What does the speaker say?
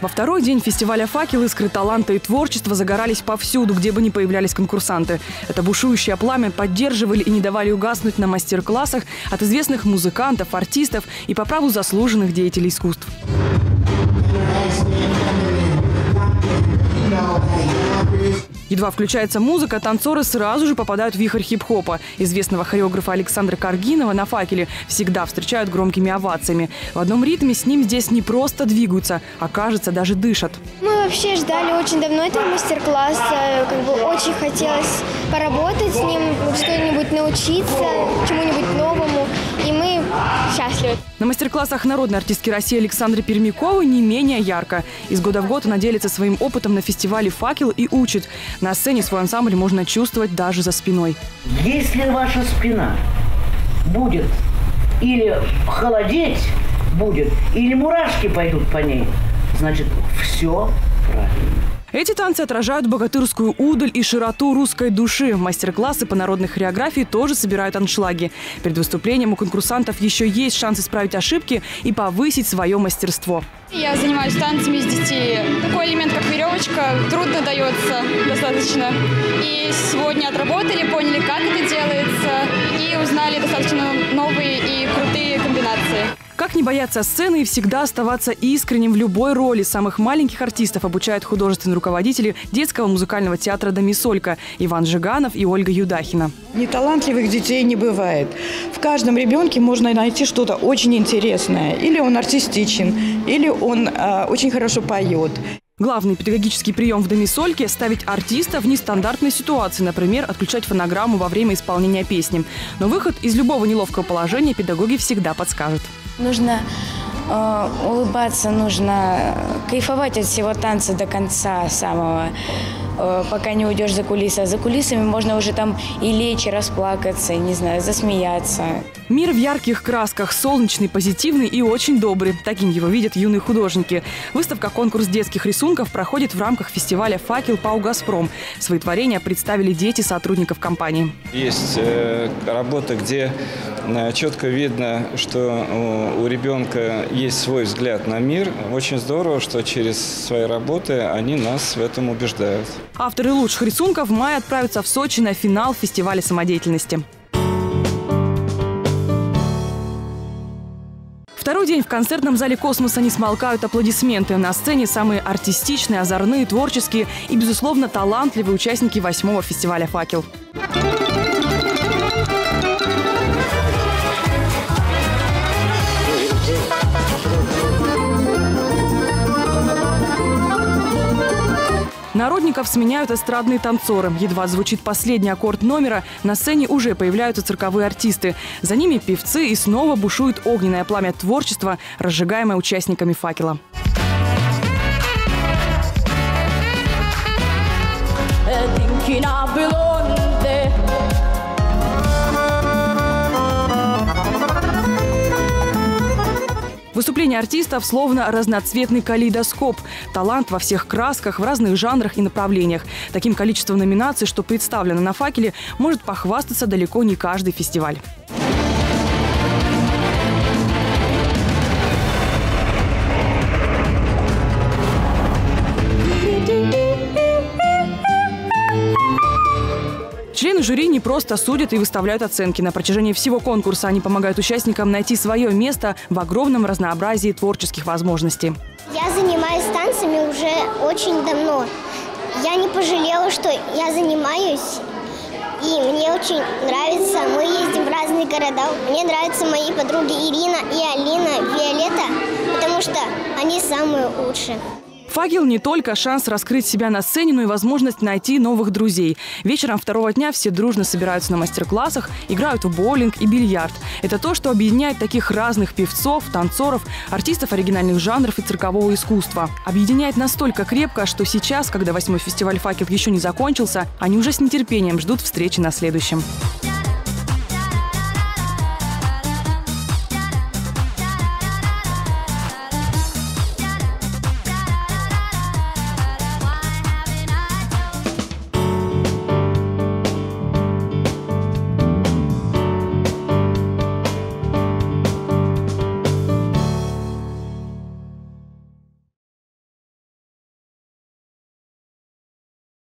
Во второй день фестиваля «Факел» искры таланта и творчества загорались повсюду, где бы ни появлялись конкурсанты. Это бушующее пламя поддерживали и не давали угаснуть на мастер-классах от известных музыкантов, артистов и по праву заслуженных деятелей искусств. Едва включается музыка, танцоры сразу же попадают в вихрь хип-хопа. Известного хореографа Александра Каргинова на «Факеле» всегда встречают громкими овациями. В одном ритме с ним здесь не просто двигаются, а, кажется, даже дышат. Мы вообще ждали очень давно этого мастер-класса. Как бы очень хотелось поработать с ним, что-нибудь научиться, чему-нибудь новому. Счастливы. На мастер-классах народной артистки России Александры Пермяковой не менее ярко. Из года в год она делится своим опытом на фестивале «Факел» и учит. На сцене свой ансамбль можно чувствовать даже за спиной. Если ваша спина будет или холодеть будет, или мурашки пойдут по ней, значит, все правильно. Эти танцы отражают богатырскую удаль и широту русской души. Мастер-классы по народной хореографии тоже собирают аншлаги. Перед выступлением у конкурсантов еще есть шанс исправить ошибки и повысить свое мастерство. Я занимаюсь танцами с детей. Такой элемент, как веревочка, трудно дается достаточно. И сегодня отработали, поняли, как это делается, Как не бояться сцены и всегда оставаться искренним в любой роли. Самых маленьких артистов обучают художественные руководители детского музыкального театра «Домисолька» Иван Жиганов и Ольга Юдахина. Неталантливых детей не бывает. В каждом ребенке можно найти что-то очень интересное. Или он артистичен, или он э, очень хорошо поет. Главный педагогический прием в домисольке – ставить артиста в нестандартной ситуации, например, отключать фонограмму во время исполнения песни. Но выход из любого неловкого положения педагоги всегда подскажут. Нужно э, улыбаться, нужно кайфовать от всего танца до конца самого, пока не уйдешь за кулисы. А за кулисами можно уже там и лечь, и расплакаться, и, не знаю, засмеяться. Мир в ярких красках, солнечный, позитивный и очень добрый. Таким его видят юные художники. Выставка-конкурс детских рисунков проходит в рамках фестиваля «Факел ПАУ «Газпром». Свои творения представили дети сотрудников компании. Есть э, работа, где э, четко видно, что у, у ребенка есть свой взгляд на мир. Очень здорово, что через свои работы они нас в этом убеждают. Авторы лучших рисунков в мае отправятся в Сочи на финал фестиваля самодеятельности. Второй день в концертном зале «Космоса» не смолкают аплодисменты. На сцене самые артистичные, озорные, творческие и, безусловно, талантливые участники восьмого фестиваля «Факел». Народников сменяют эстрадные танцоры. Едва звучит последний аккорд номера, на сцене уже появляются цирковые артисты. За ними певцы и снова бушует огненное пламя творчества, разжигаемое участниками факела. thinking I belong Выступление артистов словно разноцветный калейдоскоп. Талант во всех красках, в разных жанрах и направлениях. Таким количеством номинаций, что представлено на «Факеле», может похвастаться далеко не каждый фестиваль. Не просто судят и выставляют оценки. На протяжении всего конкурса они помогают участникам найти свое место в огромном разнообразии творческих возможностей. Я занимаюсь танцами уже очень давно. Я не пожалела, что я занимаюсь. И мне очень нравится. Мы ездим в разные города. Мне нравятся мои подруги Ирина и Алина, Виолетта, потому что они самые лучшие. Факел не только шанс раскрыть себя на сцене, но и возможность найти новых друзей. Вечером второго дня все дружно собираются на мастер-классах, играют в боулинг и бильярд. Это то, что объединяет таких разных певцов, танцоров, артистов оригинальных жанров и циркового искусства. Объединяет настолько крепко, что сейчас, когда восьмой фестиваль «Факел» еще не закончился, они уже с нетерпением ждут встречи на следующем.